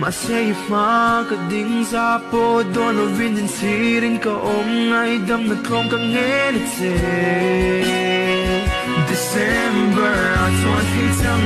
mà say ka ding sa po don no vin din sirin ka om ngai dam na klong kang nge December I twenty tell